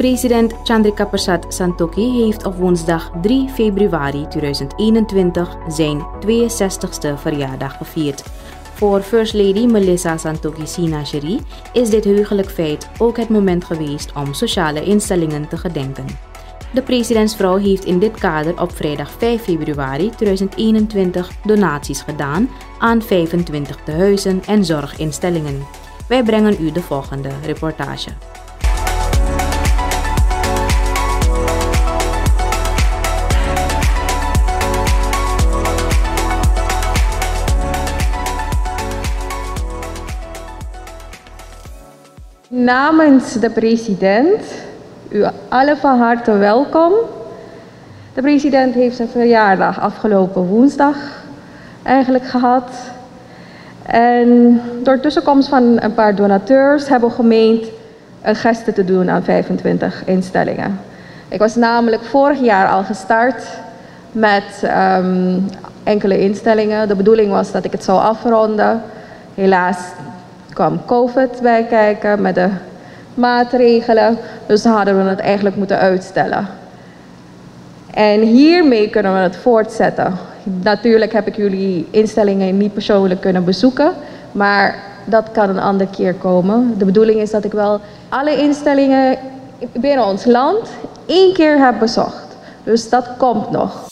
President Chandrika Persat Santokhi heeft op woensdag 3 februari 2021 zijn 62e verjaardag gevierd. Voor First Lady Melissa Santokhi Sinacheri is dit heugelijk feit ook het moment geweest om sociale instellingen te gedenken. De presidentsvrouw heeft in dit kader op vrijdag 5 februari 2021 donaties gedaan aan 25 tehuizen en zorginstellingen. Wij brengen u de volgende reportage. Namens de president, u alle van harte welkom. De president heeft zijn verjaardag afgelopen woensdag eigenlijk gehad. En door tussenkomst van een paar donateurs hebben we gemeend een geste te doen aan 25 instellingen. Ik was namelijk vorig jaar al gestart met um, enkele instellingen. De bedoeling was dat ik het zou afronden. Helaas kwam COVID bij kijken met de maatregelen. Dus hadden we het eigenlijk moeten uitstellen. En hiermee kunnen we het voortzetten. Natuurlijk heb ik jullie instellingen niet persoonlijk kunnen bezoeken, maar dat kan een andere keer komen. De bedoeling is dat ik wel alle instellingen binnen ons land één keer heb bezocht. Dus dat komt nog.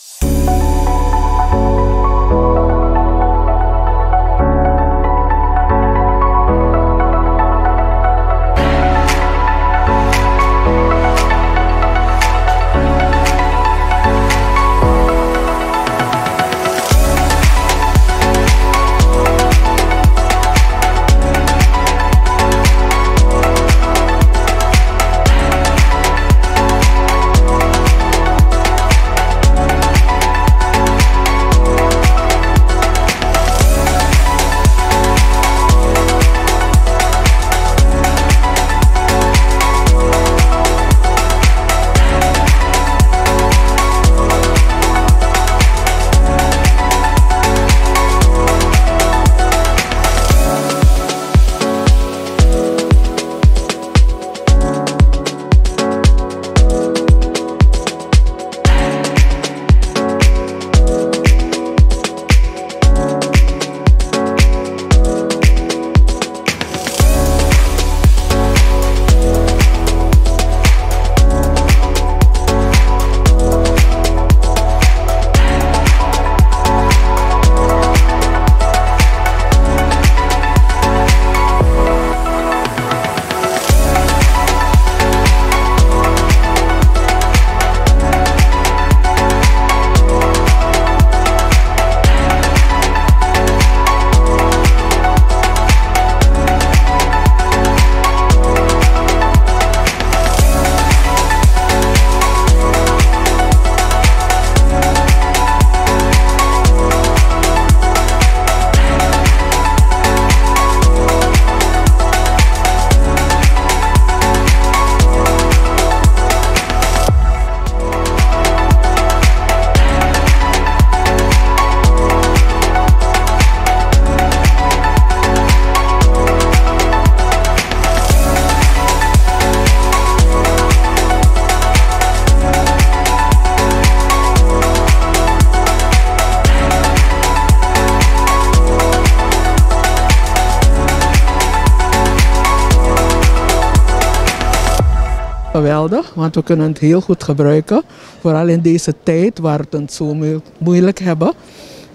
Geweldig, want we kunnen het heel goed gebruiken. Vooral in deze tijd waar we het zo moeilijk hebben,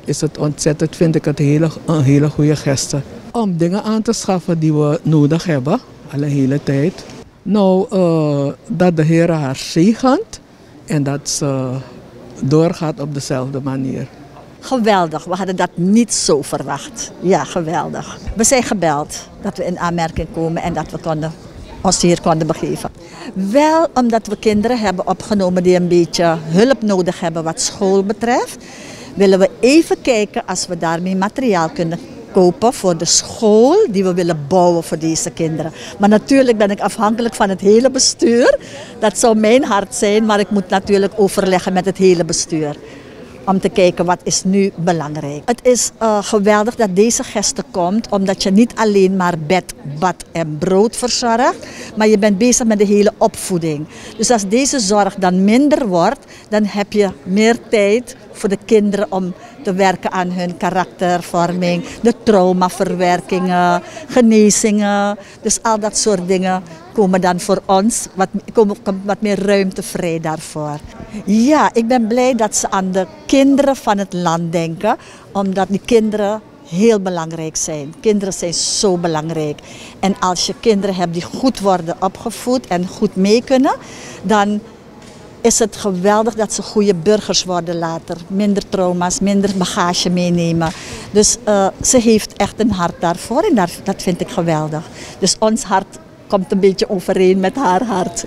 is het ontzettend, vind ik het hele, een hele goede geste. Om dingen aan te schaffen die we nodig hebben, al een hele tijd. Nou, uh, dat de Heer haar zegent en dat ze doorgaat op dezelfde manier. Geweldig, we hadden dat niet zo verwacht. Ja, geweldig. We zijn gebeld dat we in aanmerking komen en dat we konden ons hier konden begeven. Wel omdat we kinderen hebben opgenomen die een beetje hulp nodig hebben wat school betreft, willen we even kijken als we daarmee materiaal kunnen kopen voor de school die we willen bouwen voor deze kinderen. Maar natuurlijk ben ik afhankelijk van het hele bestuur. Dat zou mijn hart zijn, maar ik moet natuurlijk overleggen met het hele bestuur. Om te kijken wat is nu belangrijk. Het is uh, geweldig dat deze geste komt, omdat je niet alleen maar bed, bad en brood verzorgt, maar je bent bezig met de hele opvoeding. Dus als deze zorg dan minder wordt, dan heb je meer tijd voor de kinderen om te werken aan hun karaktervorming, de traumaverwerkingen, genezingen. Dus al dat soort dingen komen dan voor ons wat, komen, wat meer ruimte vrij daarvoor. Ja, ik ben blij dat ze aan de kinderen van het land denken, omdat die kinderen heel belangrijk zijn. Kinderen zijn zo belangrijk. En als je kinderen hebt die goed worden opgevoed en goed mee kunnen, dan is het geweldig dat ze goede burgers worden later. Minder trauma's, minder bagage meenemen. Dus uh, ze heeft echt een hart daarvoor en dat vind ik geweldig. Dus ons hart komt een beetje overeen met haar hart.